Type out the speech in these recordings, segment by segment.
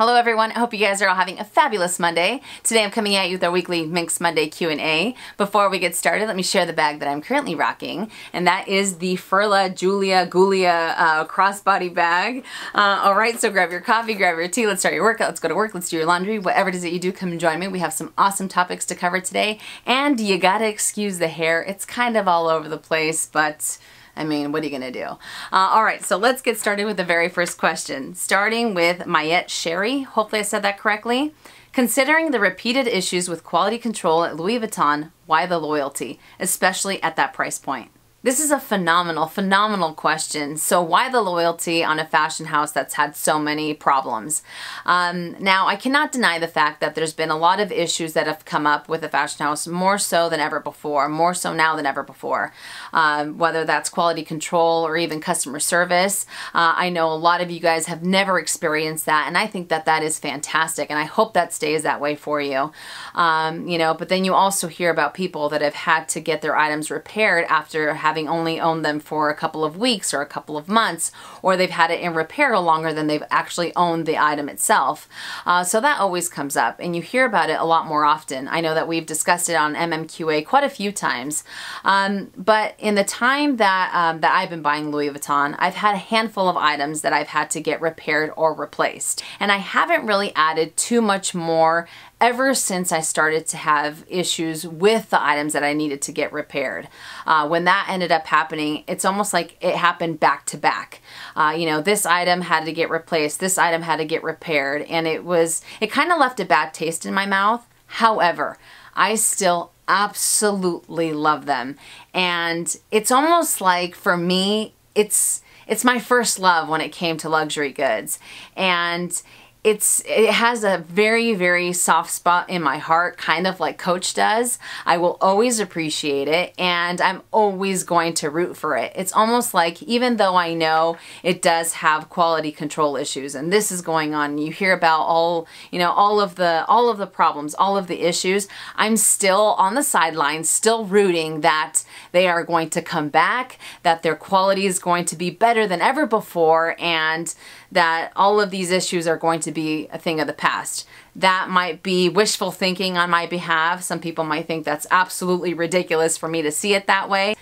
Hello everyone, I hope you guys are all having a fabulous Monday. Today I'm coming at you with our weekly Minks Monday Q&A. Before we get started, let me share the bag that I'm currently rocking, and that is the Furla Julia Gulia uh, crossbody bag. Uh, Alright, so grab your coffee, grab your tea, let's start your workout, let's go to work, let's do your laundry, whatever it is that you do, come and join me. We have some awesome topics to cover today, and you gotta excuse the hair. It's kind of all over the place, but I mean, what are you going to do? Uh, all right, so let's get started with the very first question. Starting with Mayette Sherry. Hopefully I said that correctly. Considering the repeated issues with quality control at Louis Vuitton, why the loyalty, especially at that price point? This is a phenomenal, phenomenal question. So why the loyalty on a fashion house that's had so many problems? Um, now, I cannot deny the fact that there's been a lot of issues that have come up with a fashion house more so than ever before, more so now than ever before, um, whether that's quality control or even customer service. Uh, I know a lot of you guys have never experienced that, and I think that that is fantastic, and I hope that stays that way for you. Um, you know, but then you also hear about people that have had to get their items repaired after having having only owned them for a couple of weeks or a couple of months, or they've had it in repair longer than they've actually owned the item itself. Uh, so that always comes up, and you hear about it a lot more often. I know that we've discussed it on MMQA quite a few times, um, but in the time that, um, that I've been buying Louis Vuitton, I've had a handful of items that I've had to get repaired or replaced, and I haven't really added too much more ever since I started to have issues with the items that I needed to get repaired. Uh, when that ended up happening, it's almost like it happened back to back. Uh, you know, this item had to get replaced, this item had to get repaired, and it was, it kind of left a bad taste in my mouth. However, I still absolutely love them. And it's almost like for me, it's, it's my first love when it came to luxury goods. And it's it has a very very soft spot in my heart kind of like coach does. I will always appreciate it and i'm always going to root for it. It's almost like even though i know it does have quality control issues and this is going on you hear about all you know all of the all of the problems all of the issues i'm still on the sidelines still rooting that they are going to come back that their quality is going to be better than ever before and that all of these issues are going to be a thing of the past. That might be wishful thinking on my behalf. Some people might think that's absolutely ridiculous for me to see it that way.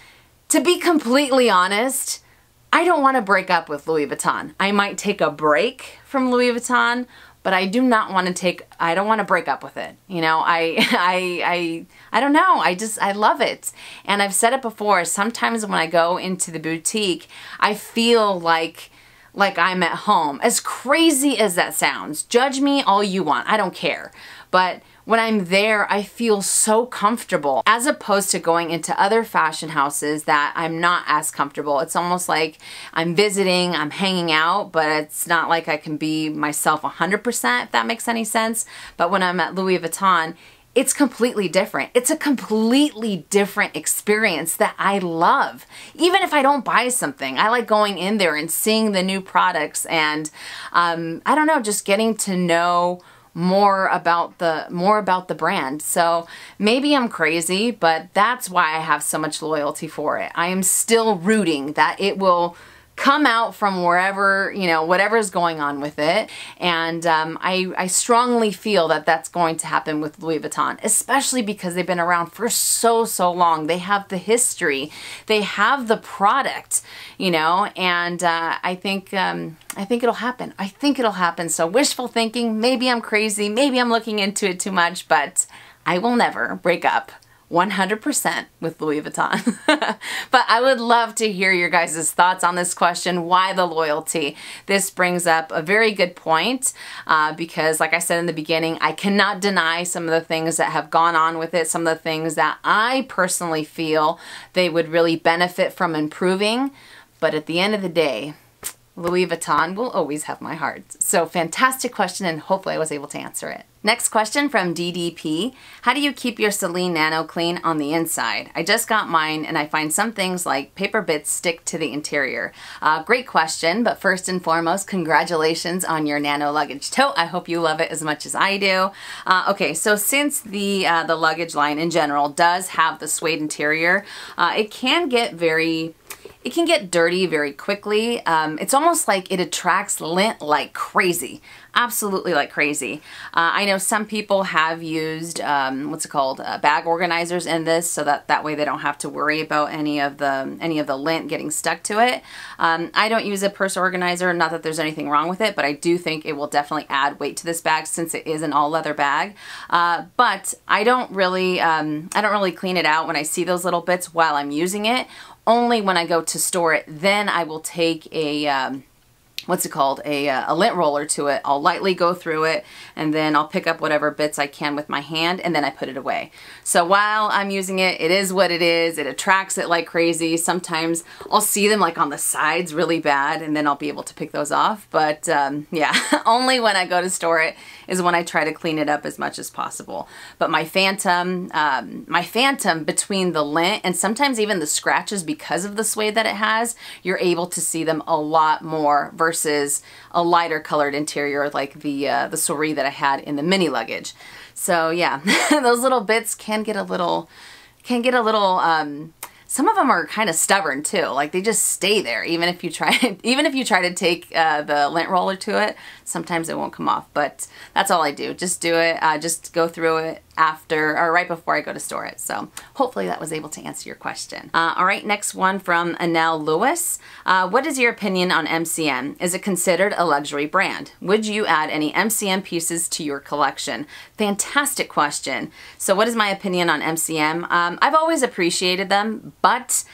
To be completely honest, I don't want to break up with Louis Vuitton. I might take a break from Louis Vuitton, but I do not want to take I don't want to break up with it. You know, I I I I don't know. I just I love it. And I've said it before, sometimes when I go into the boutique, I feel like like I'm at home. As crazy as that sounds, judge me all you want. I don't care. But when I'm there, I feel so comfortable as opposed to going into other fashion houses that I'm not as comfortable. It's almost like I'm visiting, I'm hanging out, but it's not like I can be myself 100% if that makes any sense. But when I'm at Louis Vuitton, it's completely different. It's a completely different experience that I love. Even if I don't buy something, I like going in there and seeing the new products and um, I don't know, just getting to know more about the more about the brand. So maybe I'm crazy, but that's why I have so much loyalty for it. I am still rooting that it will come out from wherever, you know, whatever's going on with it. And um, I, I strongly feel that that's going to happen with Louis Vuitton, especially because they've been around for so, so long. They have the history, they have the product, you know, and uh, I think, um, I think it'll happen. I think it'll happen. So wishful thinking, maybe I'm crazy, maybe I'm looking into it too much, but I will never break up 100% with Louis Vuitton. but I would love to hear your guys' thoughts on this question. Why the loyalty? This brings up a very good point uh, because, like I said in the beginning, I cannot deny some of the things that have gone on with it, some of the things that I personally feel they would really benefit from improving. But at the end of the day, Louis Vuitton will always have my heart. So fantastic question and hopefully I was able to answer it. Next question from DDP. How do you keep your Celine Nano clean on the inside? I just got mine and I find some things like paper bits stick to the interior. Uh, great question, but first and foremost, congratulations on your Nano luggage tote. I hope you love it as much as I do. Uh, okay, so since the, uh, the luggage line in general does have the suede interior, uh, it can get very it can get dirty very quickly. Um, it's almost like it attracts lint like crazy. absolutely like crazy. Uh, I know some people have used, um, what's it called, uh, bag organizers in this so that that way they don't have to worry about any of the any of the lint getting stuck to it. Um, I don't use a purse organizer, not that there's anything wrong with it, but I do think it will definitely add weight to this bag since it is an all leather bag. Uh, but I don't really, um, I don't really clean it out when I see those little bits while I'm using it. Only when I go to store it, then I will take a, um, what's it called, a, uh, a lint roller to it. I'll lightly go through it and then I'll pick up whatever bits I can with my hand and then I put it away. So while I'm using it, it is what it is. It attracts it like crazy. Sometimes I'll see them like on the sides really bad and then I'll be able to pick those off. But um, yeah, only when I go to store it is when I try to clean it up as much as possible. But my Phantom, um, my Phantom between the lint and sometimes even the scratches because of the suede that it has, you're able to see them a lot more versus versus a lighter colored interior like the, uh, the Souris that I had in the mini luggage. So yeah, those little bits can get a little, can get a little, um, some of them are kind of stubborn too. Like they just stay there even if you try even if you try to take uh, the lint roller to it, sometimes it won't come off. But that's all I do. Just do it. Uh, just go through it after or right before I go to store it. So hopefully that was able to answer your question. Uh, all right, next one from Anel Lewis. Uh, what is your opinion on MCM? Is it considered a luxury brand? Would you add any MCM pieces to your collection? Fantastic question. So what is my opinion on MCM? Um, I've always appreciated them, but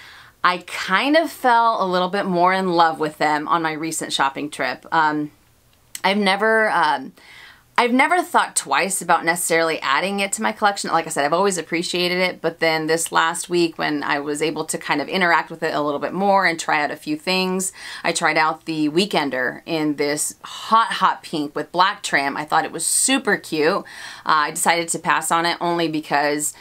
I kind of fell a little bit more in love with them on my recent shopping trip. Um, I've never... Um, I've never thought twice about necessarily adding it to my collection. Like I said, I've always appreciated it, but then this last week when I was able to kind of interact with it a little bit more and try out a few things, I tried out the Weekender in this hot, hot pink with black trim. I thought it was super cute. Uh, I decided to pass on it only because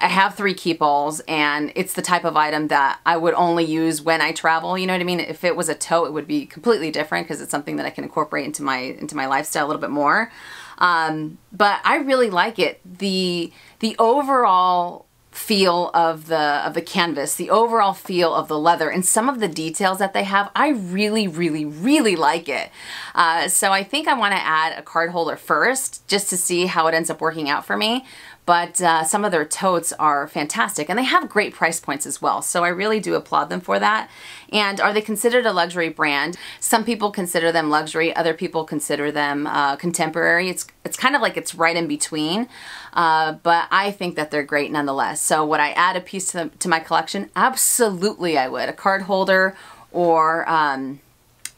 I have three Keepalls and it's the type of item that I would only use when I travel, you know what I mean? If it was a tote, it would be completely different because it's something that I can incorporate into my into my lifestyle a little bit more. Um, but I really like it. The the overall feel of the of the canvas, the overall feel of the leather, and some of the details that they have, I really, really, really like it. Uh, so I think I want to add a card holder first, just to see how it ends up working out for me but uh, some of their totes are fantastic and they have great price points as well. So I really do applaud them for that. And are they considered a luxury brand? Some people consider them luxury, other people consider them uh, contemporary. It's, it's kind of like it's right in between, uh, but I think that they're great nonetheless. So would I add a piece to, to my collection? Absolutely I would. A card holder or um,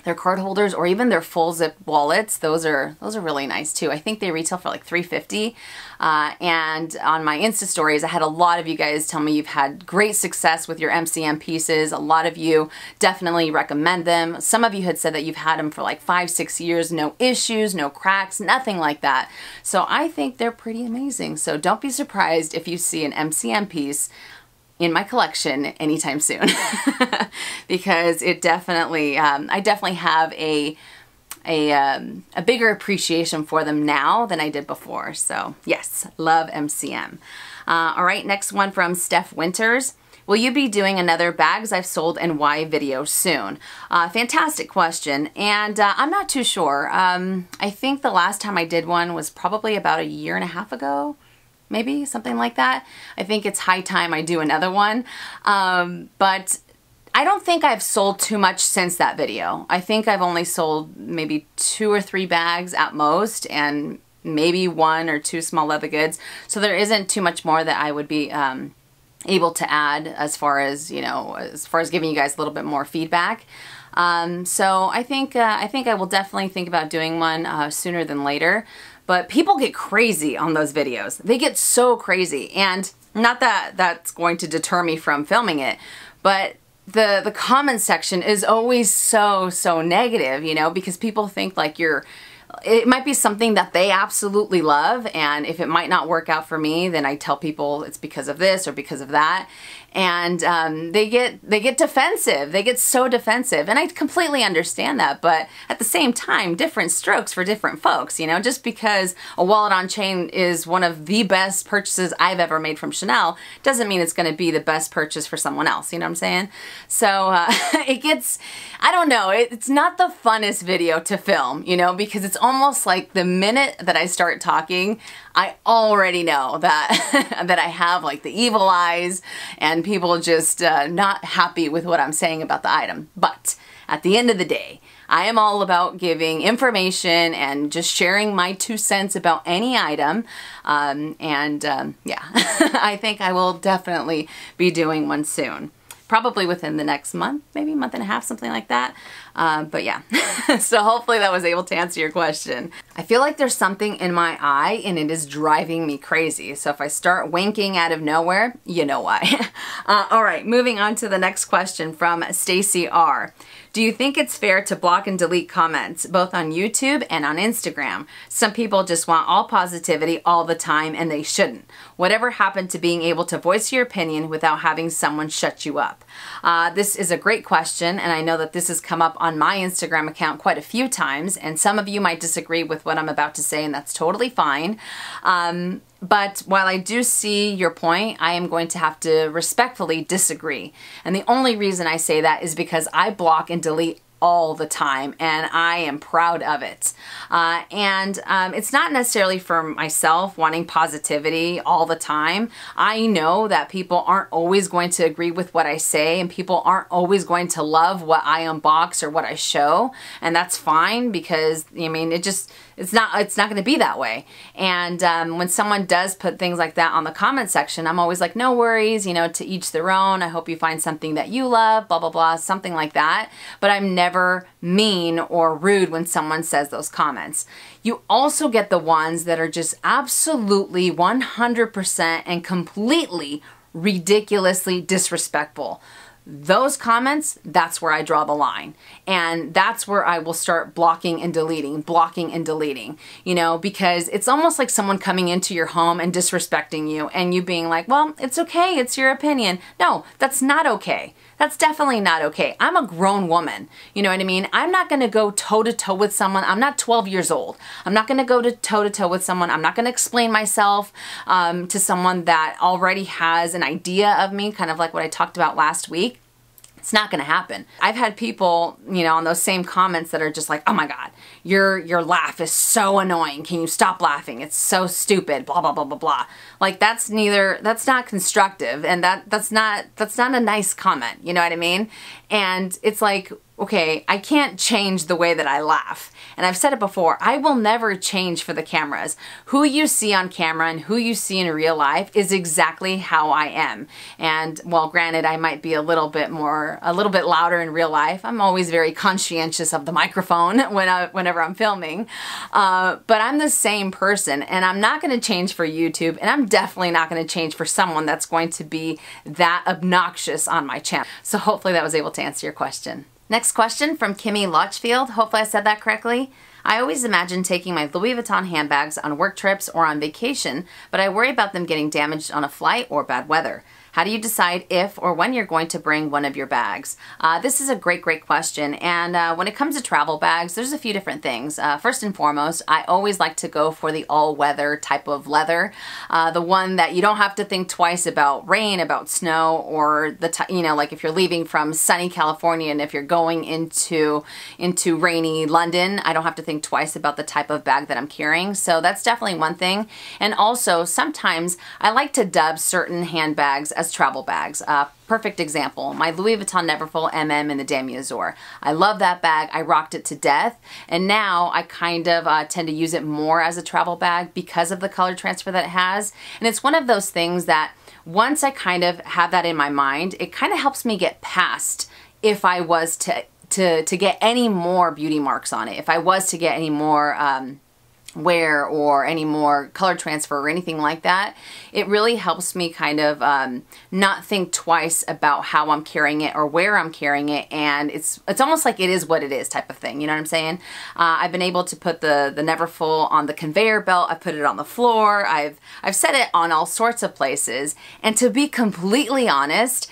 their card holders or even their full zip wallets. Those are those are really nice too. I think they retail for like 350. Uh, and on my Insta stories, I had a lot of you guys tell me you've had great success with your MCM pieces. A lot of you definitely recommend them. Some of you had said that you've had them for like five, six years, no issues, no cracks, nothing like that. So I think they're pretty amazing. So don't be surprised if you see an MCM piece in my collection anytime soon because it definitely, um, I definitely have a a, um, a bigger appreciation for them now than I did before. So yes, love MCM. Uh, all right, next one from Steph Winters. Will you be doing another Bags I've Sold and Why video soon? Uh, fantastic question, and uh, I'm not too sure. Um, I think the last time I did one was probably about a year and a half ago, maybe something like that. I think it's high time I do another one. Um, but I don't think I've sold too much since that video. I think I've only sold maybe two or three bags at most and maybe one or two small leather goods. So there isn't too much more that I would be um, able to add as far as, you know, as far as giving you guys a little bit more feedback. Um, so I think, uh, I think I will definitely think about doing one uh, sooner than later but people get crazy on those videos. They get so crazy and not that that's going to deter me from filming it, but the the comment section is always so so negative, you know, because people think like you're it might be something that they absolutely love and if it might not work out for me then I tell people it's because of this or because of that and um, they get they get defensive. They get so defensive, and I completely understand that. But at the same time, different strokes for different folks. You know, just because a wallet on chain is one of the best purchases I've ever made from Chanel doesn't mean it's going to be the best purchase for someone else. You know what I'm saying? So uh, it gets, I don't know, it, it's not the funnest video to film. You know, because it's almost like the minute that I start talking, I already know that that I have like the evil eyes and people just uh, not happy with what I'm saying about the item. But at the end of the day, I am all about giving information and just sharing my two cents about any item. Um, and um, yeah, I think I will definitely be doing one soon probably within the next month, maybe month and a half, something like that. Uh, but yeah, so hopefully that was able to answer your question. I feel like there's something in my eye and it is driving me crazy. So if I start winking out of nowhere, you know why. uh, all right, moving on to the next question from Stacy R. Do you think it's fair to block and delete comments both on YouTube and on Instagram? Some people just want all positivity all the time and they shouldn't. Whatever happened to being able to voice your opinion without having someone shut you up? Uh, this is a great question and I know that this has come up on my Instagram account quite a few times and some of you might disagree with what I'm about to say and that's totally fine. Um, but while I do see your point, I am going to have to respectfully disagree. And the only reason I say that is because I block and delete all the time and I am proud of it. Uh, and um, it's not necessarily for myself wanting positivity all the time. I know that people aren't always going to agree with what I say and people aren't always going to love what I unbox or what I show and that's fine because I mean it just it's not it's not going to be that way and um, when someone does put things like that on the comment section I'm always like no worries you know to each their own I hope you find something that you love blah blah blah something like that but I'm never never mean or rude when someone says those comments. You also get the ones that are just absolutely 100% and completely ridiculously disrespectful those comments, that's where I draw the line. And that's where I will start blocking and deleting, blocking and deleting, you know, because it's almost like someone coming into your home and disrespecting you and you being like, well, it's okay, it's your opinion. No, that's not okay. That's definitely not okay. I'm a grown woman. You know what I mean? I'm not going to go toe to toe with someone. I'm not 12 years old. I'm not going to go to toe to toe with someone. I'm not going to explain myself um, to someone that already has an idea of me, kind of like what I talked about last week. It's not going to happen. I've had people, you know, on those same comments that are just like, "Oh my god, your your laugh is so annoying. Can you stop laughing? It's so stupid." blah blah blah blah blah. Like that's neither that's not constructive and that that's not that's not a nice comment, you know what I mean? And it's like okay, I can't change the way that I laugh. And I've said it before, I will never change for the cameras. Who you see on camera and who you see in real life is exactly how I am. And well, granted, I might be a little bit more, a little bit louder in real life. I'm always very conscientious of the microphone when I, whenever I'm filming. Uh, but I'm the same person and I'm not going to change for YouTube and I'm definitely not going to change for someone that's going to be that obnoxious on my channel. So hopefully that was able to answer your question. Next question from Kimmy Lochfield. Hopefully I said that correctly. I always imagine taking my Louis Vuitton handbags on work trips or on vacation, but I worry about them getting damaged on a flight or bad weather. How do you decide if or when you're going to bring one of your bags? Uh, this is a great, great question. And uh, when it comes to travel bags, there's a few different things. Uh, first and foremost, I always like to go for the all-weather type of leather. Uh, the one that you don't have to think twice about rain, about snow, or the, you know, like if you're leaving from sunny California and if you're going into, into rainy London, I don't have to think twice about the type of bag that I'm carrying. So that's definitely one thing. And also, sometimes I like to dub certain handbags as travel bags. Uh, perfect example, my Louis Vuitton Neverfull MM in the Damier Azur. I love that bag. I rocked it to death. And now I kind of uh, tend to use it more as a travel bag because of the color transfer that it has. And it's one of those things that once I kind of have that in my mind, it kind of helps me get past if I was to to to get any more beauty marks on it. If I was to get any more um, wear or any more color transfer or anything like that, it really helps me kind of um, not think twice about how I'm carrying it or where I'm carrying it and it's it's almost like it is what it is type of thing, you know what I'm saying? Uh, I've been able to put the, the Neverfull on the conveyor belt, I've put it on the floor, I've, I've set it on all sorts of places and to be completely honest,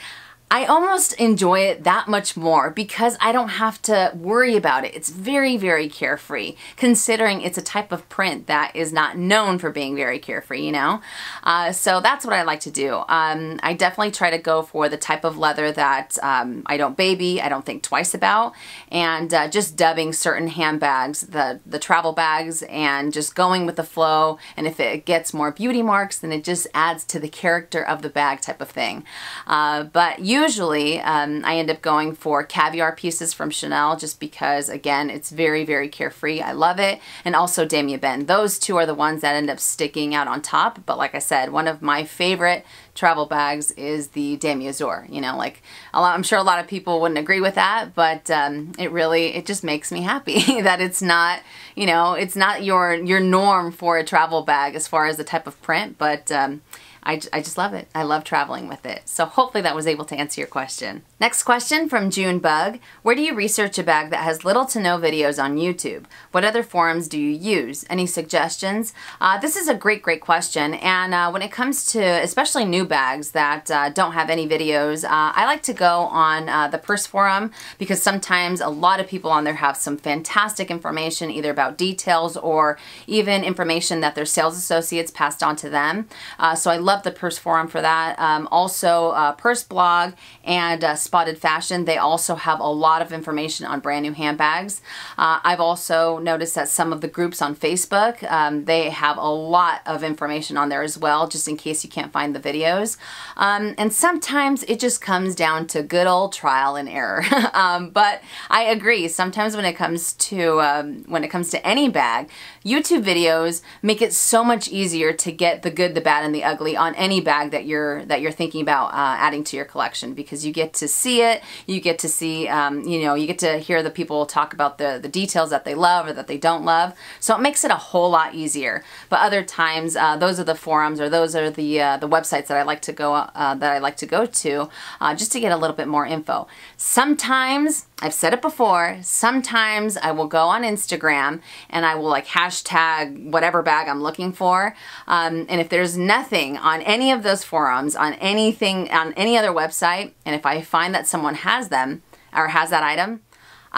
I almost enjoy it that much more because I don't have to worry about it. It's very, very carefree, considering it's a type of print that is not known for being very carefree, you know? Uh, so that's what I like to do. Um, I definitely try to go for the type of leather that um, I don't baby, I don't think twice about, and uh, just dubbing certain handbags, the, the travel bags, and just going with the flow. And if it gets more beauty marks, then it just adds to the character of the bag type of thing. Uh, but you usually um, I end up going for caviar pieces from Chanel just because, again, it's very, very carefree. I love it. And also Damier Ebene. Those two are the ones that end up sticking out on top. But like I said, one of my favorite travel bags is the Damier Azur. You know, like lot, I'm sure a lot of people wouldn't agree with that, but um, it really, it just makes me happy that it's not, you know, it's not your, your norm for a travel bag as far as the type of print, but um, I, I just love it. I love traveling with it. So hopefully that was able to answer your question. Next question from June Bug. Where do you research a bag that has little to no videos on YouTube? What other forums do you use? Any suggestions? Uh, this is a great, great question. And uh, when it comes to especially new bags that uh, don't have any videos, uh, I like to go on uh, the Purse Forum because sometimes a lot of people on there have some fantastic information either about details or even information that their sales associates passed on to them. Uh, so I love the Purse Forum for that. Um, also, Purse Blog and Spotted Fashion, they also have a lot of information on brand new handbags. Uh, I've also noticed that some of the groups on Facebook, um, they have a lot of information on there as well, just in case you can't find the videos. Um, and sometimes it just comes down to good old trial and error. Um, but I agree, sometimes when it comes to um, when it comes to any bag, YouTube videos make it so much easier to get the good, the bad, and the ugly on any bag that you're that you're thinking about uh, adding to your collection because you get to see it, you get to see, um, you know, you get to hear the people talk about the, the details that they love or that they don't love. So it makes it a whole lot easier. But other times, uh, those are the forums or those are the uh, the websites that I like to go uh, that I like to go to uh, just to get a little bit more info. Sometimes I've said it before, sometimes I will go on Instagram and I will like hashtag whatever bag I'm looking for. Um, and if there's nothing on any of those forums, on anything, on any other website, and if I find that someone has them or has that item,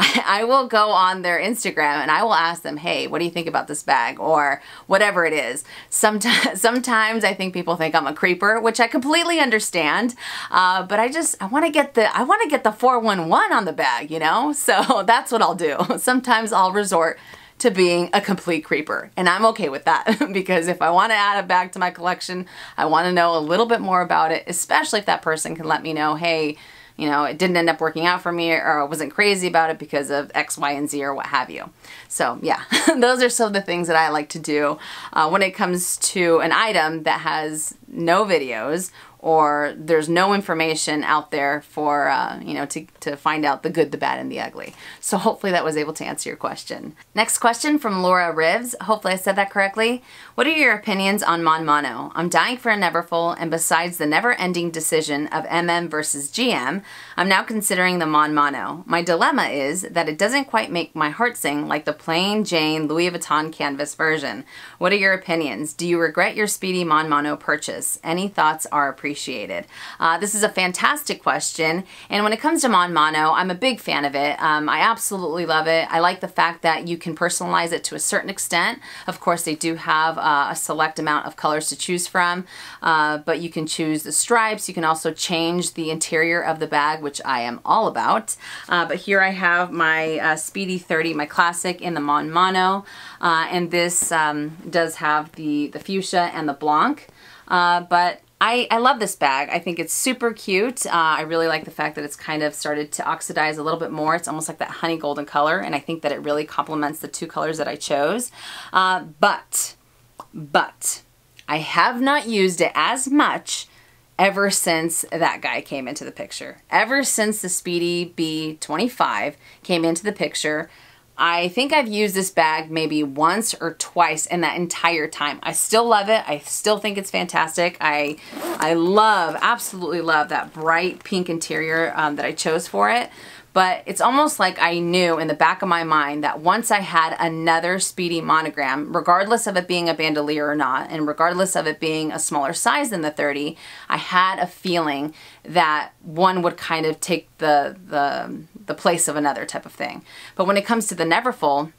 I, I, will go on their Instagram and I will ask them, hey, what do you think about this bag? Or whatever it is. Sometimes, sometimes I think people think I'm a creeper, which I completely understand. Uh, but I just, I want to get the, I want to get the 411 on the bag, you know? So that's what I'll do. Sometimes I'll resort to being a complete creeper. And I'm okay with that because if I want to add a bag to my collection, I want to know a little bit more about it, especially if that person can let me know, hey, you know, it didn't end up working out for me or I wasn't crazy about it because of X, Y, and Z or what have you. So yeah, those are some of the things that I like to do uh, when it comes to an item that has no videos or there's no information out there for, uh, you know, to, to find out the good, the bad, and the ugly. So hopefully that was able to answer your question. Next question from Laura Rivs. Hopefully I said that correctly. What are your opinions on Mon Mono? I'm dying for a Neverfull, and besides the never-ending decision of MM versus GM, I'm now considering the Mon Mono. My dilemma is that it doesn't quite make my heart sing like the plain Jane Louis Vuitton canvas version. What are your opinions? Do you regret your Speedy Mon Mono purchase? Any thoughts are appreciated appreciated? Uh, this is a fantastic question. And when it comes to Mon Mono, I'm a big fan of it. Um, I absolutely love it. I like the fact that you can personalize it to a certain extent. Of course, they do have uh, a select amount of colors to choose from, uh, but you can choose the stripes. You can also change the interior of the bag, which I am all about. Uh, but here I have my uh, Speedy 30, my classic in the Mon Mono. Uh, and this um, does have the, the fuchsia and the blanc. Uh, but I, I love this bag. I think it's super cute. Uh, I really like the fact that it's kind of started to oxidize a little bit more. It's almost like that honey golden color, and I think that it really complements the two colors that I chose. Uh, but, but, I have not used it as much ever since that guy came into the picture. Ever since the Speedy B25 came into the picture, I think I've used this bag maybe once or twice in that entire time. I still love it. I still think it's fantastic. I, I love, absolutely love that bright pink interior um, that I chose for it but it's almost like I knew in the back of my mind that once I had another Speedy monogram, regardless of it being a bandolier or not, and regardless of it being a smaller size than the 30, I had a feeling that one would kind of take the, the, the place of another type of thing. But when it comes to the Neverfull,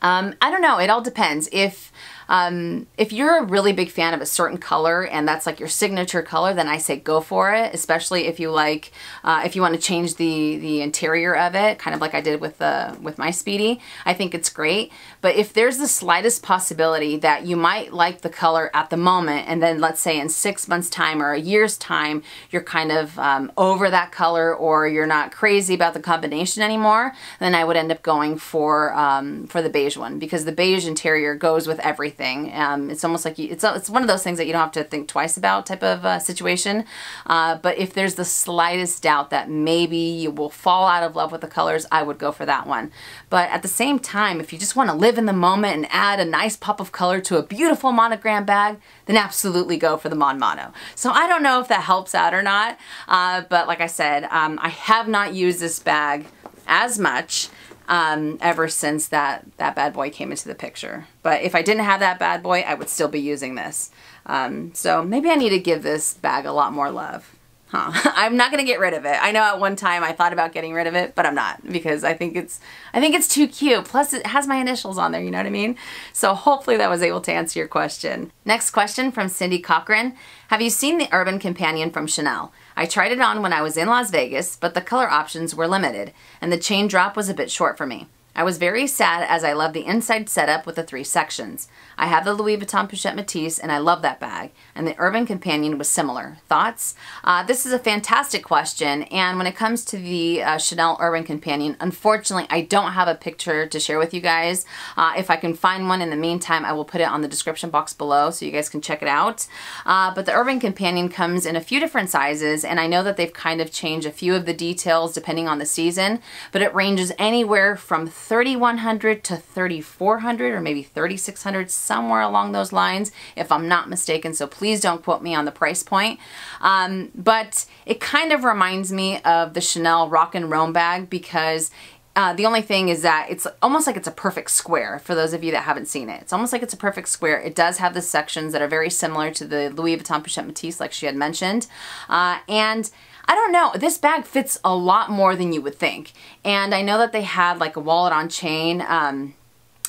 um, I don't know, it all depends. If um, if you're a really big fan of a certain color and that's like your signature color, then I say go for it, especially if you like, uh, if you want to change the, the interior of it, kind of like I did with, the, with my Speedy. I think it's great. But if there's the slightest possibility that you might like the color at the moment and then let's say in six months time or a year's time, you're kind of um, over that color or you're not crazy about the combination anymore, then I would end up going for, um, for the beige one because the beige interior goes with everything Um, it's almost like you, it's, it's one of those things that you don't have to think twice about type of uh, situation. Uh, but if there's the slightest doubt that maybe you will fall out of love with the colors, I would go for that one. But at the same time, if you just want to live in the moment and add a nice pop of color to a beautiful monogram bag, then absolutely go for the Mon Mono. So I don't know if that helps out or not, uh, but like I said, um, I have not used this bag as much um, ever since that, that bad boy came into the picture. But if I didn't have that bad boy, I would still be using this. Um, so maybe I need to give this bag a lot more love. Huh. I'm not to get rid of it. I know at one time I thought about getting rid of it, but I'm not because I think it's I think it's too cute. Plus it has my initials on there, you know what I mean? So hopefully that was able to answer your question. Next question from Cindy Cochran. Have you seen the Urban Companion from Chanel? I tried it on when I was in Las Vegas, but the color options were limited, and the chain drop was a bit short for me. I was very sad as I love the inside setup with the three sections. I have the Louis Vuitton Pochette Métis and I love that bag. And the Urban Companion was similar. Thoughts? Uh, this is a fantastic question and when it comes to the uh, Chanel Urban Companion, unfortunately I don't have a picture to share with you guys. Uh, if I can find one in the meantime, I will put it on the description box below so you guys can check it out. Uh, but the Urban Companion comes in a few different sizes and I know that they've kind of changed a few of the details depending on the season, but it ranges anywhere from 3100 to 3400 or maybe 3600 somewhere along those lines, if I'm not mistaken. So please don't quote me on the price point. Um, but it kind of reminds me of the Chanel Rock in Rome bag because uh, the only thing is that it's almost like it's a perfect square for those of you that haven't seen it. It's almost like it's a perfect square. It does have the sections that are very similar to the Louis Vuitton Pochette Métis like she had mentioned. Uh, and I don't know, this bag fits a lot more than you would think. And I know that they had like a wallet on chain. Um,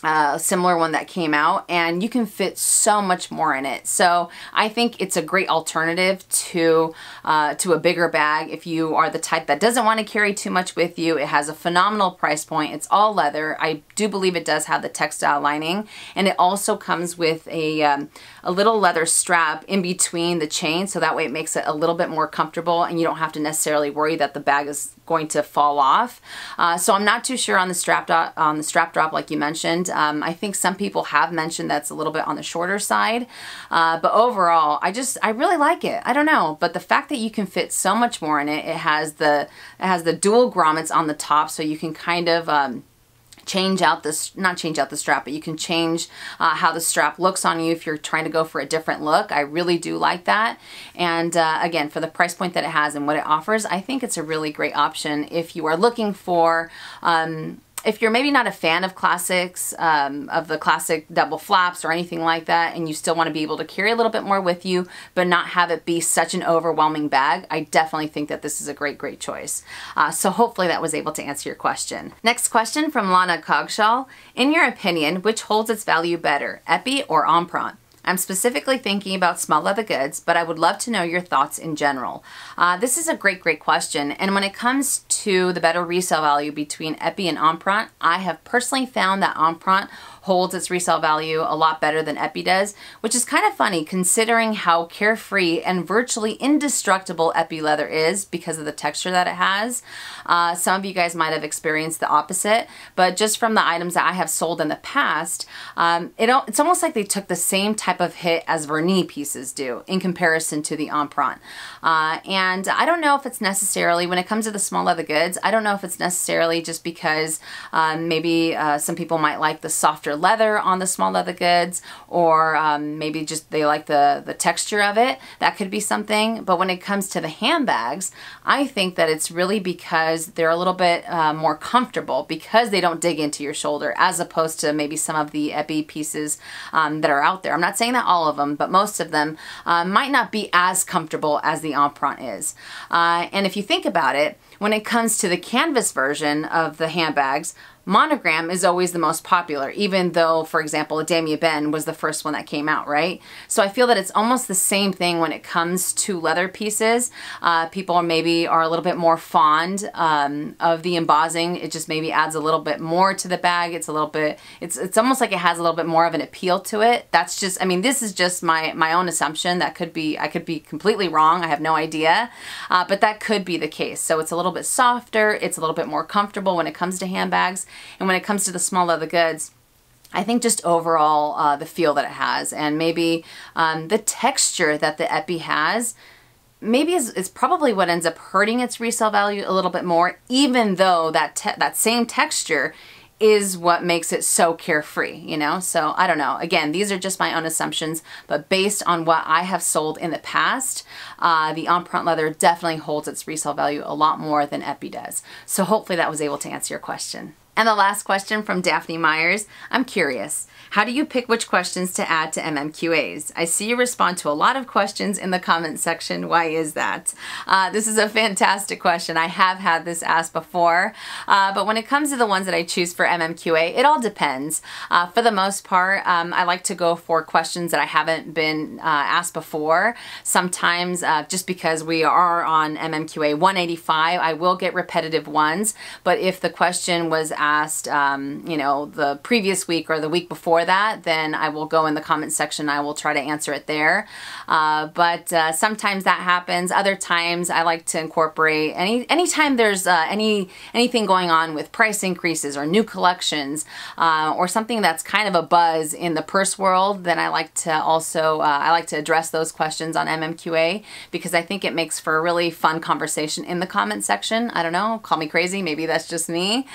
uh, similar one that came out and you can fit so much more in it so I think it's a great alternative to uh, to a bigger bag if you are the type that doesn't want to carry too much with you it has a phenomenal price point it's all leather I do believe it does have the textile lining and it also comes with a, um, a little leather strap in between the chain so that way it makes it a little bit more comfortable and you don't have to necessarily worry that the bag is going to fall off. Uh, so I'm not too sure on the strap on the strap drop like you mentioned. Um, I think some people have mentioned that's a little bit on the shorter side, uh, but overall, I just I really like it. I don't know, but the fact that you can fit so much more in it, it has the it has the dual grommets on the top, so you can kind of um, change out this not change out the strap but you can change uh, how the strap looks on you if you're trying to go for a different look. I really do like that. And uh, again for the price point that it has and what it offers I think it's a really great option if you are looking for um, if you're maybe not a fan of classics, um, of the classic double flaps or anything like that, and you still want to be able to carry a little bit more with you, but not have it be such an overwhelming bag, I definitely think that this is a great, great choice. Uh, so hopefully that was able to answer your question. Next question from Lana Cogshaw. In your opinion, which holds its value better, Epi or Empreinte? I'm specifically thinking about small leather goods, but I would love to know your thoughts in general. Uh, this is a great, great question. And when it comes to the better resale value between Epi and Empreinte, I have personally found that Empreinte holds its resale value a lot better than Epi does, which is kind of funny considering how carefree and virtually indestructible Epi leather is because of the texture that it has. Uh, some of you guys might have experienced the opposite, but just from the items that I have sold in the past, um, it, it's almost like they took the same type of hit as vernis pieces do in comparison to the Empreinte. Uh, and I don't know if it's necessarily, when it comes to the small leather goods, I don't know if it's necessarily just because um, maybe uh, some people might like the softer leather on the small leather goods, or um, maybe just they like the, the texture of it. That could be something. But when it comes to the handbags, I think that it's really because they're a little bit uh, more comfortable because they don't dig into your shoulder as opposed to maybe some of the Epi pieces um, that are out there. I'm not saying that all of them, but most of them uh, might not be as comfortable as the Empreinte is. Uh, and if you think about it, when it comes to the canvas version of the handbags, monogram is always the most popular, even though, for example, Ebene was the first one that came out, right? So I feel that it's almost the same thing when it comes to leather pieces. Uh, people maybe are a little bit more fond um, of the embossing. It just maybe adds a little bit more to the bag. It's a little bit, it's it's almost like it has a little bit more of an appeal to it. That's just, I mean, this is just my, my own assumption. That could be, I could be completely wrong. I have no idea, uh, but that could be the case. So it's a little bit softer. It's a little bit more comfortable when it comes to handbags. And when it comes to the small leather goods, I think just overall uh, the feel that it has and maybe um, the texture that the Epi has maybe is, is, probably what ends up hurting its resale value a little bit more even though that that same texture is what makes it so carefree, you know? So I don't know. Again, these are just my own assumptions, but based on what I have sold in the past, uh, the Empreinte leather definitely holds its resale value a lot more than Epi does. So hopefully that was able to answer your question. And the last question from Daphne Myers. I'm curious, how do you pick which questions to add to MMQAs? I see you respond to a lot of questions in the comment section. Why is that? Uh, this is a fantastic question. I have had this asked before, uh, but when it comes to the ones that I choose for MMQA, it all depends. Uh, for the most part, um, I like to go for questions that I haven't been uh, asked before. Sometimes, uh, just because we are on MMQA 185, I will get repetitive ones, but if the question was asked, um, you know, the previous week or the week before that, then I will go in the comment section. I will try to answer it there. Uh, but uh, sometimes that happens. Other times I like to incorporate any anytime there's uh, any anything going on with price increases or new collections uh, or something that's kind of a buzz in the purse world. Then I like to also uh, I like to address those questions on MMQA because I think it makes for a really fun conversation in the comment section. I don't know, call me crazy. Maybe that's just me.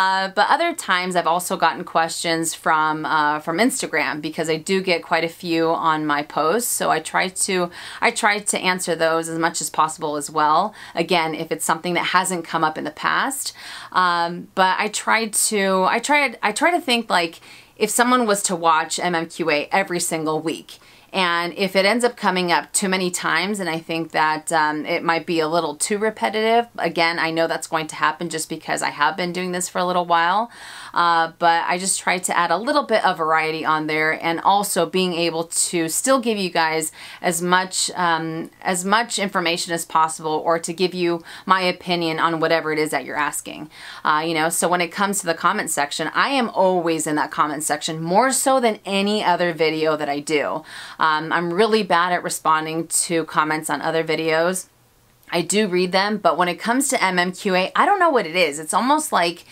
Uh, but other times I've also gotten questions from uh, from Instagram because I do get quite a few on my posts. So I try to I try to answer those as much as possible as well. Again, if it's something that hasn't come up in the past, um, but I try to I try I try to think like if someone was to watch MMQA every single week and if it ends up coming up too many times, and I think that um, it might be a little too repetitive, again, I know that's going to happen just because I have been doing this for a little while. Uh, but I just try to add a little bit of variety on there and also being able to still give you guys as much um, as much information as possible or to give you my opinion on whatever it is that you're asking. Uh, you know, so when it comes to the comment section, I am always in that comment section more so than any other video that I do. Um, I'm really bad at responding to comments on other videos. I do read them, but when it comes to MMQA, I don't know what it is. It's almost like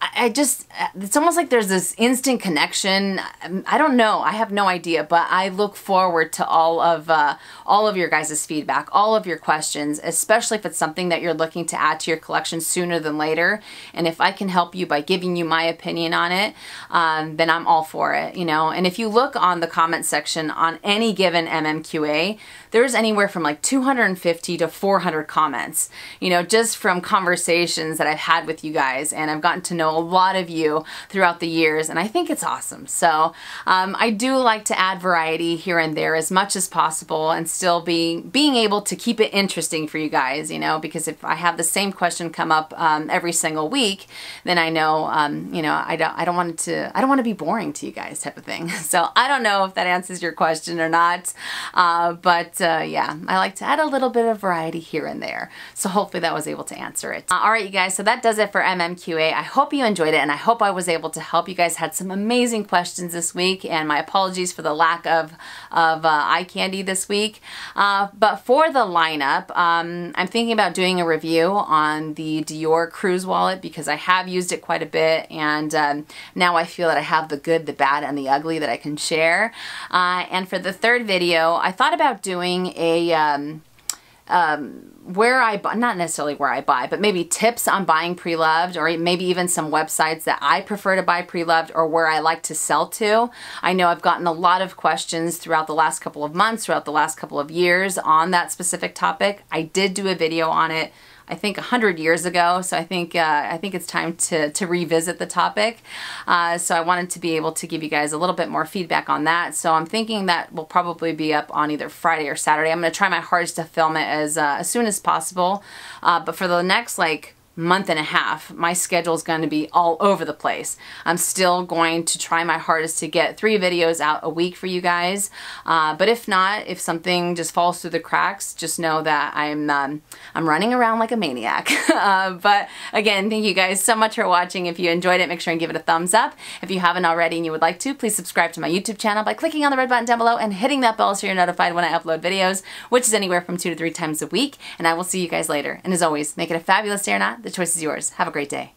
I just, it's almost like there's this instant connection. I don't know. I have no idea, but I look forward to all of uh, all of your guys' feedback, all of your questions, especially if it's something that you're looking to add to your collection sooner than later. And if I can help you by giving you my opinion on it, um, then I'm all for it, you know. And if you look on the comment section on any given MMQA, there's anywhere from like 250 to 400 comments, you know, just from conversations that I've had with you guys. And I've gotten to know a lot of you throughout the years, and I think it's awesome. So um, I do like to add variety here and there as much as possible and still be being able to keep it interesting for you guys, you know, because if I have the same question come up um, every single week, then I know, um, you know, I don't, I don't want it to, I don't want to be boring to you guys type of thing. So I don't know if that answers your question or not, uh, but uh, yeah, I like to add a little bit of variety here and there. So hopefully that was able to answer it. Uh, all right, you guys, so that does it for MMQA. I hope you enjoyed it and I hope I was able to help. You guys had some amazing questions this week and my apologies for the lack of, of uh, eye candy this week. Uh, but for the lineup, um, I'm thinking about doing a review on the Dior Cruise wallet because I have used it quite a bit and um, now I feel that I have the good, the bad, and the ugly that I can share. Uh, and for the third video, I thought about doing a um, um, where I buy, not necessarily where I buy, but maybe tips on buying pre-loved or maybe even some websites that I prefer to buy pre-loved or where I like to sell to. I know I've gotten a lot of questions throughout the last couple of months, throughout the last couple of years on that specific topic. I did do a video on it I think, 100 years ago. So I think uh, I think it's time to, to revisit the topic. Uh, so I wanted to be able to give you guys a little bit more feedback on that. So I'm thinking that will probably be up on either Friday or Saturday. I'm going to try my hardest to film it as, uh, as soon as possible. Uh, but for the next like month and a half, my schedule is going to be all over the place. I'm still going to try my hardest to get three videos out a week for you guys. Uh, but if not, if something just falls through the cracks, just know that I'm um, I'm running around like a maniac. uh, but again, thank you guys so much for watching. If you enjoyed it, make sure and give it a thumbs up. If you haven't already and you would like to, please subscribe to my YouTube channel by clicking on the red button down below and hitting that bell so you're notified when I upload videos, which is anywhere from two to three times a week. And I will see you guys later. And as always, make it a fabulous day or not the choice is yours. Have a great day.